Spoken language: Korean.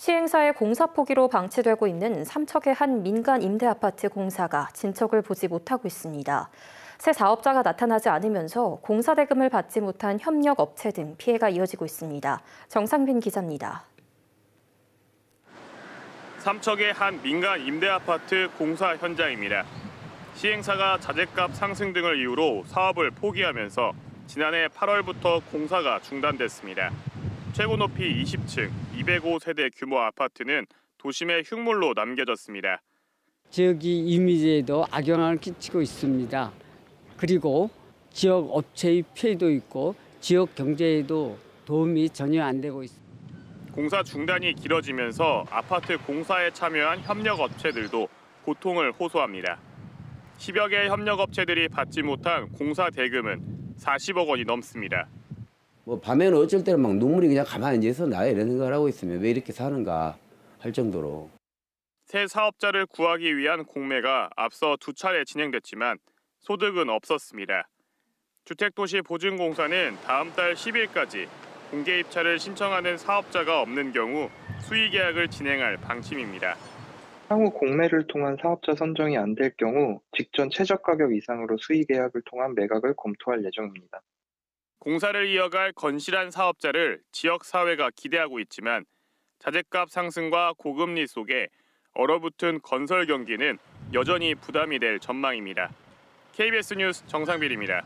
시행사의 공사 포기로 방치되고 있는 삼척의 한 민간 임대 아파트 공사가 진척을 보지 못하고 있습니다. 새 사업자가 나타나지 않으면서 공사 대금을 받지 못한 협력 업체 등 피해가 이어지고 있습니다. 정상빈 기자입니다. 삼척의 한 민간 임대 아파트 공사 현장입니다. 시행사가 자재값 상승 등을 이유로 사업을 포기하면서 지난해 8월부터 공사가 중단됐습니다. 최고 높이 20층, 205 세대 규모 아파트는 도심의 흉물로 남겨졌습니다. 지역이 이미지에도 악영향을 끼치고 있습니다. 그리고 지역 업체의 피해도 있고 지역 경제에도 도움이 전혀 안 되고 있습니다. 공사 중단이 길어지면서 아파트 공사에 참여한 협력 업체들도 고통을 호소합니다. 10여 개의 협력 업체들이 받지 못한 공사 대금은 40억 원이 넘습니다. 뭐 밤에는 어쩔 때는 막 눈물이 그냥 가만히 앉아서 나 이런 생각을 하고 있으면 왜 이렇게 사는가 할 정도로 새 사업자를 구하기 위한 공매가 앞서 두 차례 진행됐지만 소득은 없었습니다. 주택도시보증공사는 다음 달 10일까지 공개 입찰을 신청하는 사업자가 없는 경우 수의 계약을 진행할 방침입니다. 향후 공매를 통한 사업자 선정이 안 될 경우 직전 최저 가격 이상으로 수의 계약을 통한 매각을 검토할 예정입니다. 공사를 이어갈 건실한 사업자를 지역 사회가 기대하고 있지만 자재값 상승과 고금리 속에 얼어붙은 건설 경기는 여전히 부담이 될 전망입니다. KBS 뉴스 정상빈입니다.